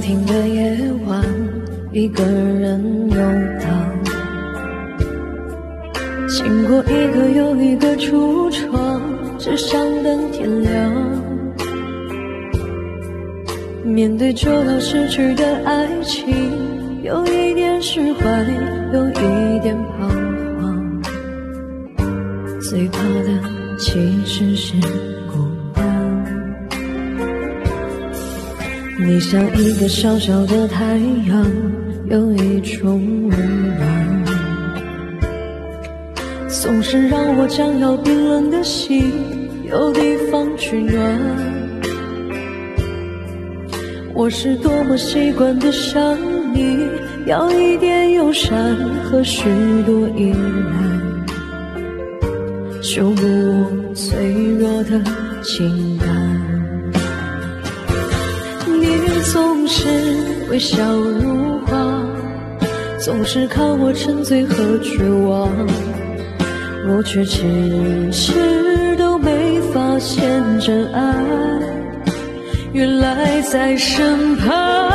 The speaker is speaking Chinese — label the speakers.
Speaker 1: 停的夜晚，一个人游荡，经过一个又一个橱窗，只想等天亮。面对就要失去的爱情，有一点释怀，有一点彷徨。最怕的其实是你像一个小小的太阳，有一种温暖，总是让我将要冰冷的心有地方取暖。我是多么习惯的想你，要一点友善和许多依赖，修补我脆弱的情感。是微笑如花，总是看我沉醉和绝望，我却迟迟都没发现真爱。原来在身旁。